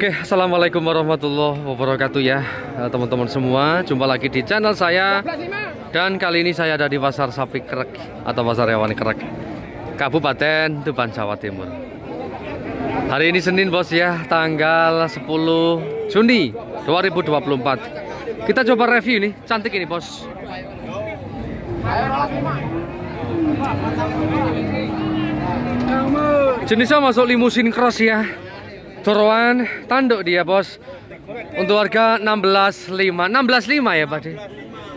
Oke, assalamualaikum warahmatullahi wabarakatuh ya eh, teman-teman semua. Jumpa lagi di channel saya. Dan kali ini saya ada di Pasar Sapi Kerek atau Pasar Hewan Kerek, Kabupaten Tuban, Jawa Timur. Hari ini Senin bos ya, tanggal 10 Juni 2024. Kita coba review nih, cantik ini bos. Jenisnya masuk limusin cross ya. Toroan tanduk dia bos. Untuk harga 16.5 16.5 ya Pak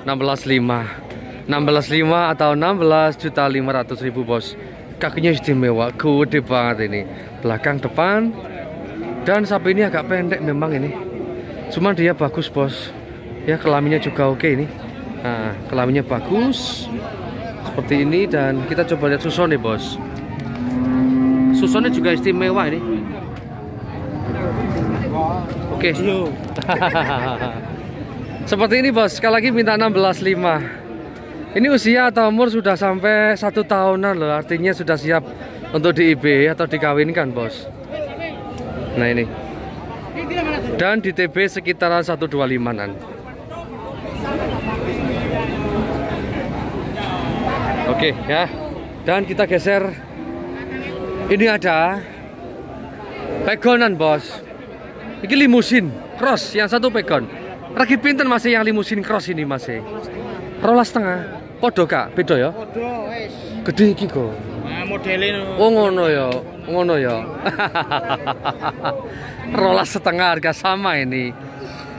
16.5 16.5 atau 16 juta 500 ribu bos. Kakinya istimewa Gede banget ini. Belakang depan Dan sapi ini agak pendek memang ini. Cuman dia bagus bos. Ya kelaminnya juga oke ini. Nah kelaminnya bagus Seperti ini dan kita coba lihat susonnya bos. Susonnya juga istimewa ini Oke. Seperti ini bos, sekali lagi minta 16.5. Ini usia atau umur sudah sampai satu tahunan loh, artinya sudah siap untuk di IB atau dikawinkan bos. Nah ini. Dan di TB sekitaran 125an. Oke ya. Dan kita geser. Ini ada pegonan bos. Ini limusin cross yang satu pegon. Ragi pinten masih yang limusin cross ini masih. Rolas setengah. Podo kak, beda ya? Podo wis. Gede iki kok. Nah, modele Oh ngono ya, ngono ya. Rolas setengah harga sama ini.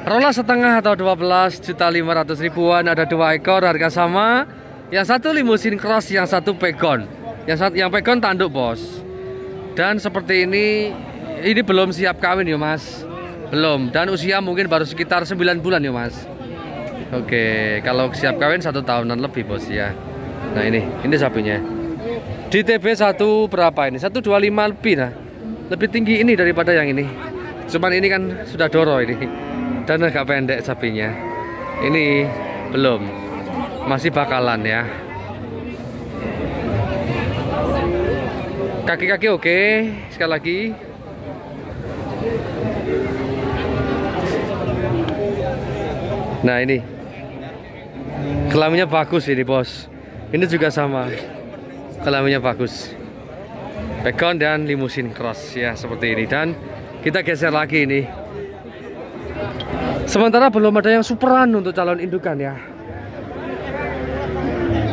Rolas setengah atau 12 juta 500 ribuan ada dua ekor harga sama. Yang satu limusin cross, yang satu pegon. Yang satu yang pegon tanduk bos. Dan seperti ini, ini belum siap kawin ya mas. Belum. Dan usia mungkin baru sekitar 9 bulan ya mas. Oke, kalau siap kawin satu tahunan lebih bos ya. Nah ini, ini sapinya. Di TB satu berapa ini? 125 lebih nah. Lebih tinggi ini daripada yang ini. Cuman ini kan sudah doro ini. Dan agak pendek sapinya. Ini belum. Masih bakalan ya. Kaki-kaki oke, sekali lagi. Nah ini. Kelaminnya bagus ini bos. Ini juga sama. Kelaminnya bagus. Pegon dan limusin cross ya seperti ini. Dan kita geser lagi ini. Sementara belum ada yang superan untuk calon indukan ya.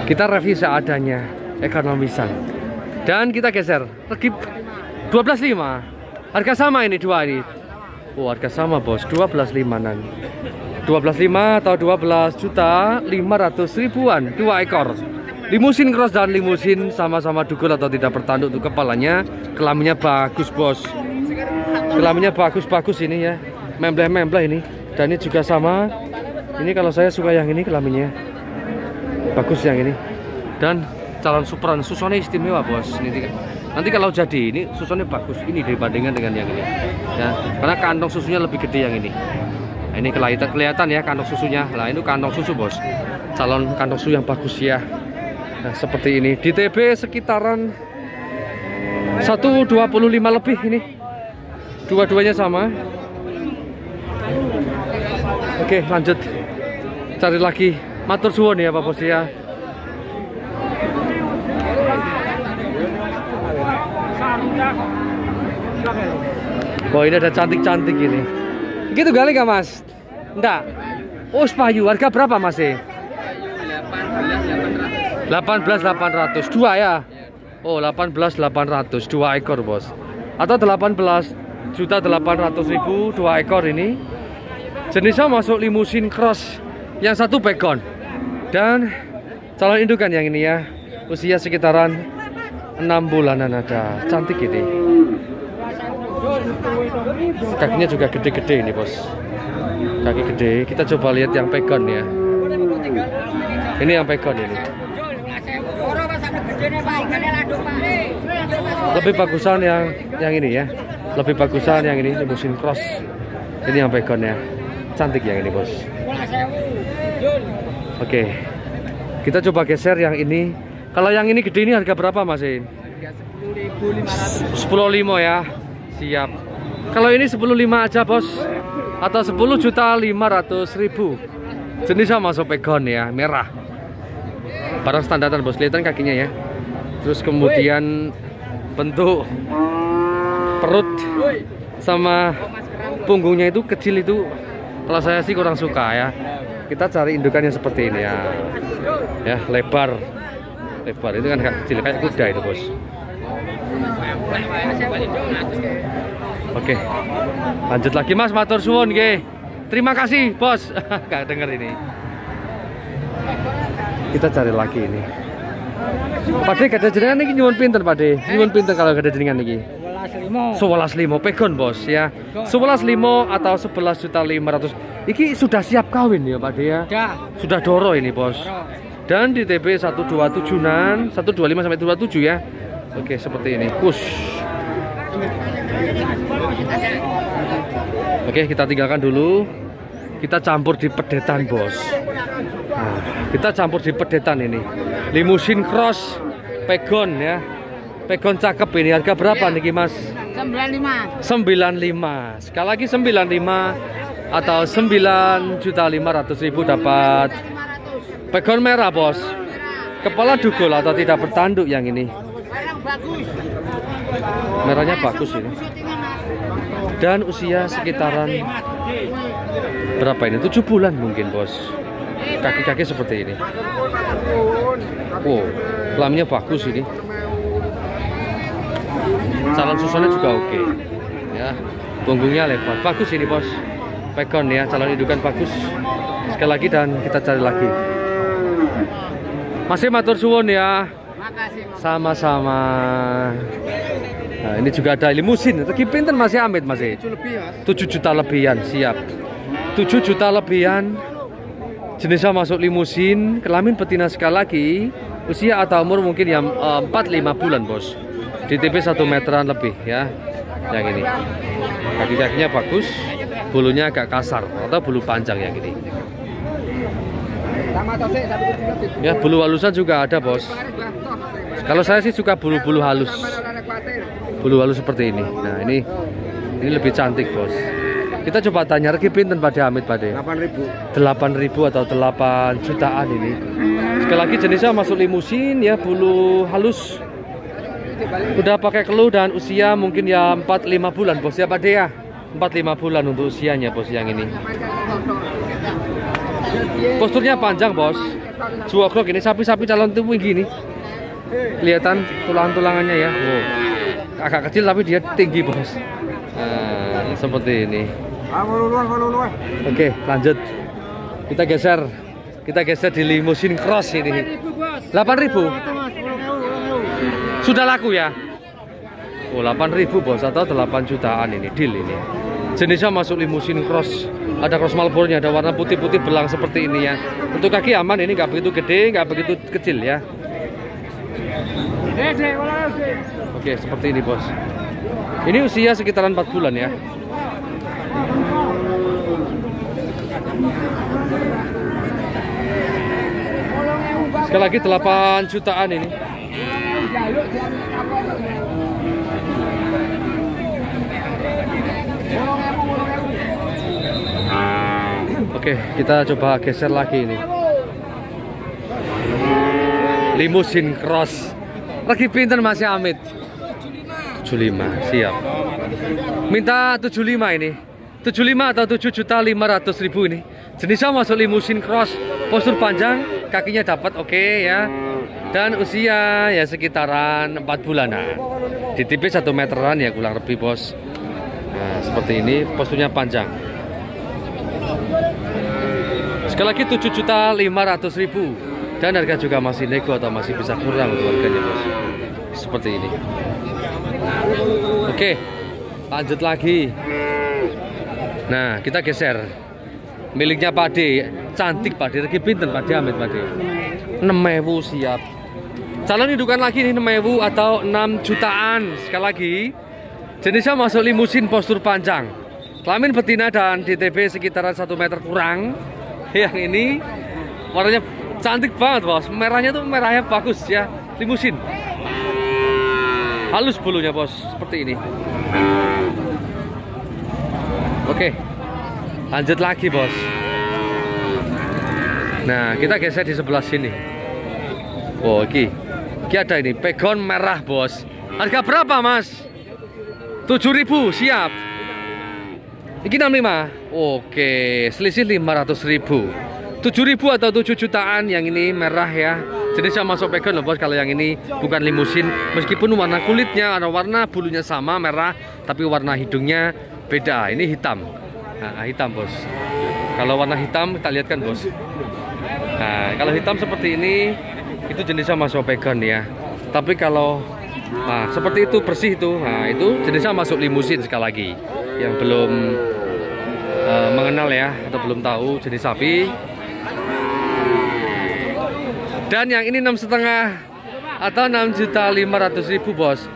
Kita review seadanya Ekonomisan. Dan kita geser. Regip 12.5 Harga sama ini dua ini. Oh harga sama bos. 12.5 nan 12.5 atau 12 juta 500 ribuan dua ekor. Limusin cross dan limusin sama-sama dugul atau tidak bertanduk untuk kepalanya. Kelaminnya bagus bos. Kelaminnya bagus-bagus ini ya. Membleh-membleh ini. Dan ini juga sama. Ini kalau saya suka yang ini kelaminnya. Bagus yang ini. Dan calon superan susone istimewa bos. Ini nanti kalau jadi ini susunya bagus. Ini dibandingkan dengan yang ini. Ya karena kantong susunya lebih gede yang ini Nah, ini kelihatan kelihatan ya kantong susunya. Nah, ini kantong susu, Bos. Calon kantong susu yang bagus ya. Nah, seperti ini. Di TB sekitaran 125 lebih ini. Dua-duanya sama. Oke, lanjut. Cari lagi. Matur suwun ya, Pak Bos ya. Wah, ini ada cantik-cantik ini. Gitu kali nggak mas? Enggak. Oh Spayu harga berapa mas? 18 800 dua ya? Oh 18 800 dua ekor bos. Atau 18 juta 800 ribu dua ekor ini. Jenisnya masuk limusin cross. Yang satu pegon. Dan calon indukan yang ini ya. Usia sekitaran 6 bulanan ada. Cantik ini. Kakinya juga gede-gede ini bos. Kaki gede. Kita coba lihat yang pegon ya. Ini yang pegon ini. Lebih bagusan yang yang ini ya. Lebih bagusan yang ini Musim cross. Ini yang pegon ya. Cantik yang ini bos. Oke. Kita coba geser yang ini. Kalau yang ini gede ini harga berapa mas? 10.500 10.500 ya siap. Kalau ini 10.5 aja bos. Atau 10 juta 500 ribu. Jenisnya masuk pegon ya Merah. Barang standaran bos. Kelihatan kakinya ya. Terus kemudian Bentuk Perut Sama Punggungnya itu kecil itu. Kalau saya sih kurang suka ya. Kita cari indukannya seperti ini ya. Ya lebar. Lebar. Itu kan kecil kayak kuda itu bos Oke. Lanjut lagi Mas, matur suwun nggih. Terima kasih, Bos. Gak denger ini. Kita cari lagi ini. Pade gak ada jenengan iki nyuwun pinten, Pade? Nyuwun pinten kalau gak ada jenengan iki? 11 limo pegon bos ya 11 limo atau 11 juta 500 Iki sudah siap kawin ya Pak ya Sudah. Sudah doro ini bos Dan di TB 127 nan 125 sampai 27 ya Oke seperti ini Push Oke kita tinggalkan dulu. Kita campur di pedetan bos. Nah, Kita campur di pedetan ini. Limusin cross Pegon ya. Pegon cakep ini. Harga berapa nih mas? 95. 95 Sekali lagi 95 Atau 9 juta 500 ribu dapat Pegon merah bos. Kepala dugul atau tidak bertanduk yang ini? Barang bagus. Merahnya bagus ini. Dan usia sekitaran Berapa ini? 7 bulan mungkin bos. Kaki-kaki seperti ini. Wow Kelaminnya bagus ini. Calon susunnya juga oke. Ya Punggungnya lebar. Bagus ini bos. Pegon ya Calon indukan bagus. Sekali lagi dan kita cari lagi. Masih matur suwun ya Makasih. Sama-sama. Nah ini juga ada limusin. Regi pinten masih amit masih lebih mas. 7 juta lebihan siap. 7 juta lebihan. Jenisnya masuk limusin. Kelamin betina sekali lagi. Usia atau umur mungkin yang 4-5 bulan bos. DTP 1 meteran lebih ya. Yang ini. Kaki-kakinya bagus. Bulunya agak kasar atau bulu panjang yang ini. Satu ya bulu halusan juga ada bos kalau saya sih suka bulu-bulu halus. Bulu halus seperti ini. Nah ini ini lebih cantik bos. Kita coba tanya regi pinten pada Hamid pada 8000. 8000 atau 8 jutaan ini. Sekali lagi jenisnya masuk limusin ya bulu halus. Udah pakai keluh dan usia mungkin ya 4-5 bulan bos ya Pak ya? 4-5 bulan untuk usianya bos yang ini. Posturnya panjang bos. Juogrok ini sapi-sapi calon tubuh gini kelihatan tulang-tulangannya ya. Wow. agak kecil tapi dia tinggi bos. Nah, seperti ini. Oke lanjut. Kita geser. Kita geser di limusin cross ini. 8000 sudah laku ya? Oh 8000 bos atau 8 jutaan ini deal ini. Jenisnya masuk limusin cross. Ada cross Marlboro-nya ada warna putih-putih belang seperti ini ya. Untuk kaki aman ini nggak begitu gede nggak begitu kecil ya Oke, seperti ini, Bos. Ini usia sekitaran 4 bulan ya. Sekali lagi 8 jutaan ini. Oke, kita coba geser lagi ini. Limusin cross. Lagi pinter Mas Amit? 75, siap. Minta 75 ini. 75 atau 7 juta 500 ribu ini. Jenisnya masuk limusin cross, postur panjang, kakinya dapat oke ya. Dan usia ya sekitaran 4 bulanan. Di tipe 1 meteran ya kurang lebih bos. Nah, seperti ini posturnya panjang. Sekali lagi 7 juta 500 ribu dan harga juga masih nego atau masih bisa kurang untuk harganya bos? Seperti ini. Oke lanjut lagi. Nah kita geser. Miliknya Pak D. Cantik Pak D. Lagi pinten Pak D Amit Pak D. 6000 siap. Calon hidupan lagi nih 6000 atau 6 jutaan. Sekali lagi jenisnya masuk limusin postur panjang. Kelamin betina dan DTB sekitaran 1 meter kurang. Yang ini warnanya cantik banget bos merahnya tuh merahnya bagus ya limusin halus bulunya bos seperti ini Oke. Lanjut lagi, Bos. Nah, kita geser di sebelah sini. Oh, iki. Iki ada ini, pegon merah, Bos. Harga berapa, Mas? 7000, siap. Iki 65. Oke, selisih 500 ribu. 7000 atau 7 jutaan yang ini merah ya. Jadi saya masuk pegon loh bos kalau yang ini bukan limusin meskipun warna kulitnya atau warna bulunya sama merah tapi warna hidungnya beda. Ini hitam. Nah, hitam bos. Kalau warna hitam kita lihat kan bos. Nah, kalau hitam seperti ini itu jenisnya masuk pegon ya. Tapi kalau nah, seperti itu bersih itu, nah itu jenisnya masuk limusin sekali lagi. Yang belum uh, mengenal ya atau belum tahu jenis sapi. Dan yang ini enam setengah atau enam juta lima ratus ribu bos.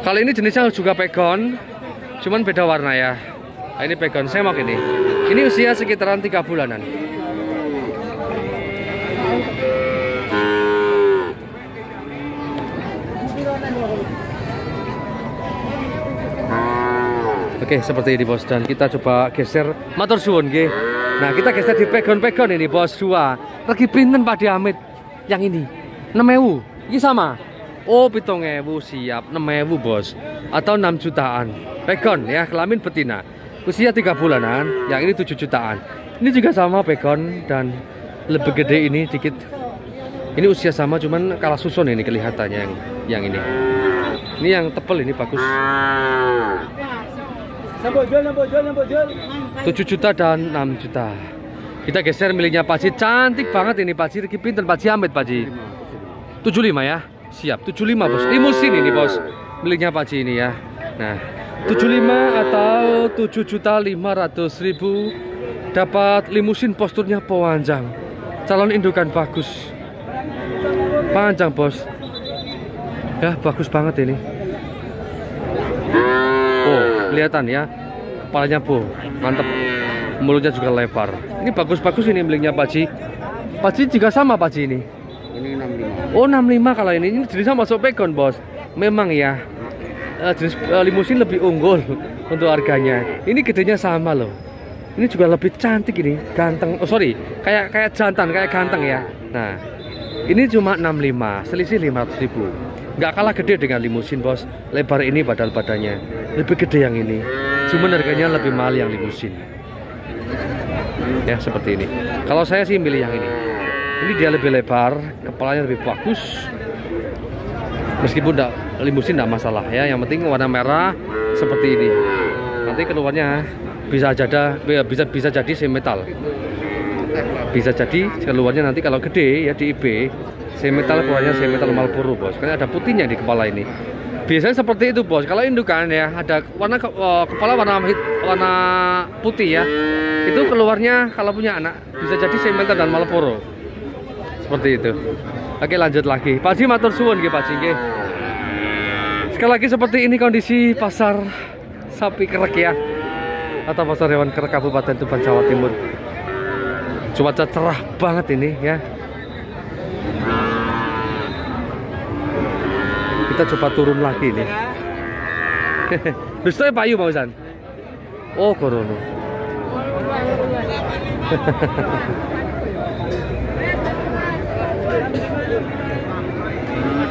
Kali ini jenisnya juga pegon, cuman beda warna ya. Nah, ini pegon semok ini. Ini usia sekitaran tiga bulanan. Oke, seperti ini bos dan kita coba geser motor nggih. Nah, kita geser di pegon-pegon ini bos dua. Lagi pinten Pak Diamit yang ini? 6000. Ini sama. Oh, pitung ewu siap 6000 bos atau 6 jutaan. Pegon ya, kelamin betina. Usia 3 bulanan, yang ini 7 jutaan. Ini juga sama pegon dan lebih gede ini dikit. Ini usia sama cuman kalah susun ini kelihatannya yang yang ini. Ini yang tebel ini bagus. 7 juta dan 6 juta. Kita geser miliknya Paci cantik banget ini Paci Riki pinter Paci Amit Paci. 75 ya. Siap 75 bos. Limusin ini bos. Miliknya Paci ini ya. Nah 75 atau 7 juta 500 ribu dapat limusin posturnya panjang. Calon indukan bagus. Panjang bos. Ya bagus banget ini. Oh, kelihatan ya. Kepalanya bu, mantep. Mulutnya juga lebar. Ini bagus-bagus ini miliknya Paci. Paci juga sama Paci ini. Ini 65. Oh 65 kalau ini. Ini jenisnya masuk pegon bos. Memang ya. eh, jenis eh, limusin lebih unggul untuk harganya. Ini gedenya sama loh. Ini juga lebih cantik ini, ganteng. Oh sorry, kayak kayak jantan, kayak ganteng ya. Nah, ini cuma 65, selisih 500 ribu. Nggak kalah gede dengan limusin bos. Lebar ini badal badannya, lebih gede yang ini. Cuman harganya lebih mahal yang limusin. Ya seperti ini. Kalau saya sih milih yang ini. Ini dia lebih lebar, kepalanya lebih bagus. Meskipun enggak limusin enggak masalah ya. Yang penting warna merah seperti ini. Nanti keluarnya bisa jadi bisa bisa jadi semetal. Bisa jadi keluarnya nanti kalau gede ya di IB semetal keluarnya semetal Marlboro bos. Karena ada putihnya di kepala ini. Biasanya seperti itu bos. Kalau indukan ya ada warna ke- eh, kepala warna hit- warna putih ya. Itu keluarnya kalau punya anak bisa jadi semetal dan Marlboro. Seperti itu. Oke lanjut lagi. Pak Haji matur suwun Pak nggih. Sekali lagi seperti ini kondisi pasar sapi kerek ya atau pasar hewan kerek Kabupaten Tuban Jawa Timur. Cuaca cerah banget ini ya. Kita coba turun lagi nih. Dusta Pak Yu Mausan. Oh, korono.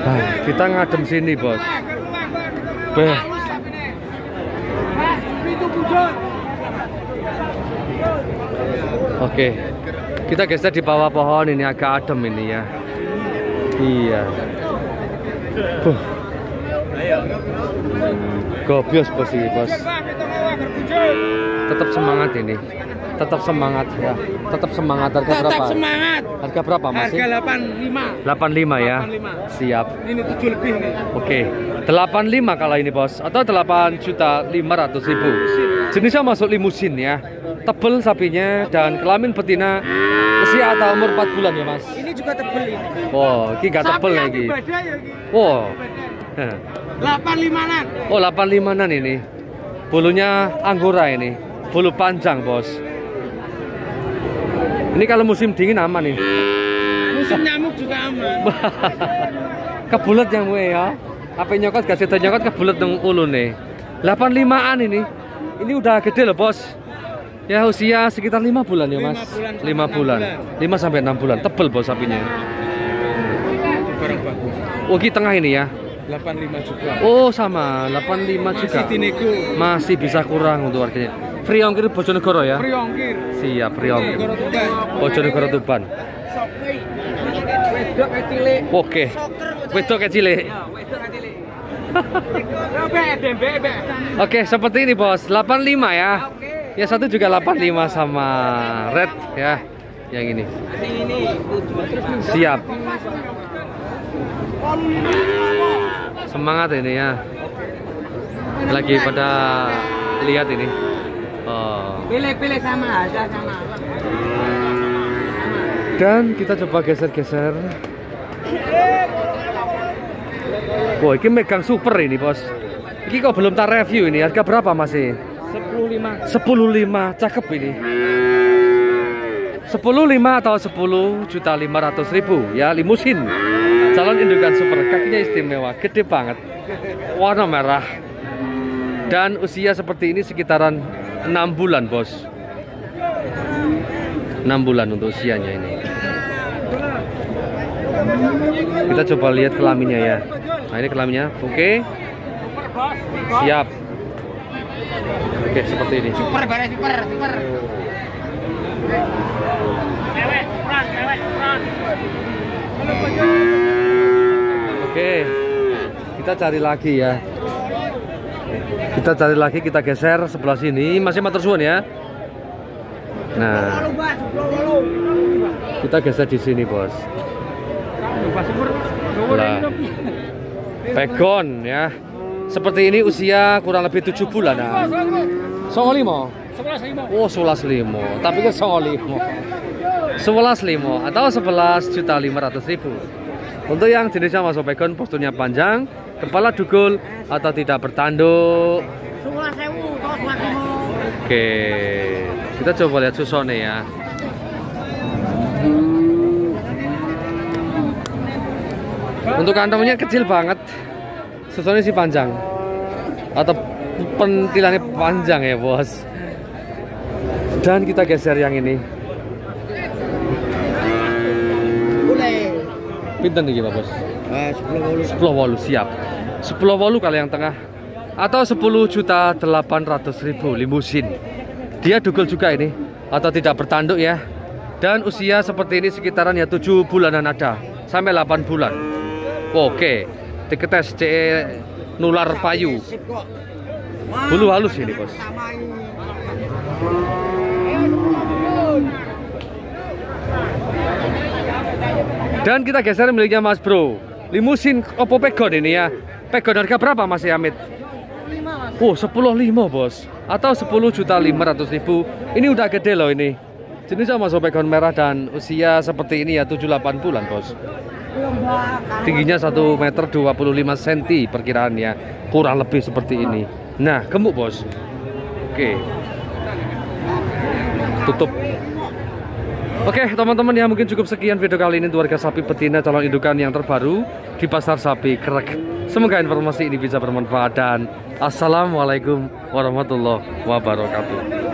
Nah, kita ngadem sini, Bos. Beh. Oke. Kita geser di bawah pohon ini agak adem ini ya. Iya. Buh. Gobios bos ini bos. Tetap semangat ini. Tetap semangat ya. Tetap semangat harga Tetap berapa? semangat. Harga berapa Mas? Harga 85. 85 ya. 85. Siap. Ini 7 lebih nih. Oke, 85 kalau ini bos, atau 8 juta 500 ribu. Jenisnya masuk limusin ya, tebel sapinya dan kelamin betina usia atau umur 4 bulan ya mas. Ini juga tebel ini. Oh, ini gak tebel lagi. ya Beda. 85-an. oh 85an ini, bulunya anggora ini, bulu panjang bos. Ini kalau musim dingin aman nih. Musim nyamuk juga aman. kebulet yang gue ya. Apa nyokot gak sida nyokot kebulet nang ulu nih. 85an ini. Ini udah gede loh bos. Ya usia sekitar lima bulan ya mas. bulan sampai Lima enam bulan. bulan. Lima sampai enam bulan. Tebel bos sapinya. Barang bagus. Di tengah ini ya. 85 juga. Oh sama 85 juga. Masih dinego. Masih bisa kurang untuk harganya. Free ongkir Bojonegoro ya. Free ongkir. Siap free ongkir. Bojonegoro Tuban. Wedok kecilik. Oke. Wedok bebek. Oke, seperti ini bos. 85 ya. Ya satu juga 85 sama red ya. Yang. Ini Siap. Semangat ini ya. Lagi pada lihat ini. Oh. Pilih-pilih sama aja sama. Dan kita coba geser-geser. Wah, ini megang super ini, Bos. Ini kok belum tak review ini. Harga berapa masih? 105. 10.5, cakep ini. 10.5 atau 10 juta 500 ribu ya limusin calon indukan super kakinya istimewa gede banget. Warna merah. Dan usia seperti ini sekitaran 6 bulan bos. 6 bulan untuk usianya ini. Kita coba lihat kelaminnya ya. Nah ini kelaminnya. Oke. Siap. Oke seperti ini. Super bare super, super. Oke, kita cari lagi ya. Kita cari lagi, kita geser sebelah sini. Masih matur suwun ya. Nah, kita geser di sini bos. Lah. Pegon ya. Seperti ini usia kurang lebih tujuh bulan. Nah. Songo limo. Oh, sebelas limo. Tapi kan songo limo. Sebelas limo atau sebelas juta lima ratus ribu. Untuk yang jenisnya masuk pegon, posturnya panjang, kepala dugul atau tidak bertanduk. Oke, kita coba lihat susone ya. Untuk kantongnya kecil banget, susone sih panjang. Atau pentilannya panjang ya bos. Dan kita geser yang ini. Pinten nih Pak Bos? Ah, 10 10 walu siap. 10 walu kalau yang tengah atau 10 juta 800 ribu limusin. Dia dugul juga ini atau tidak bertanduk ya. Dan usia seperti ini sekitaran ya 7 bulanan ada sampai 8 bulan. Oke, diketes CE nular payu. Bulu halus ini bos. Dan kita geser miliknya Mas Bro. Limusin Oppo Pegon ini ya. Pegon harga berapa Mas Yamit? Oh, 10.5 bos. Atau 10 juta 500 ribu. Ini udah gede loh ini. Jenisnya Mas Pegon merah dan usia seperti ini ya 7-8 bulan bos. Tingginya 1 meter 25 cm perkiraannya. Kurang lebih seperti ini. Nah, gemuk bos. Oke. Tutup. Oke teman-teman ya mungkin cukup sekian video kali ini untuk harga sapi betina calon indukan yang terbaru di pasar sapi Krek. Semoga informasi ini bisa bermanfaat dan Assalamualaikum warahmatullahi wabarakatuh.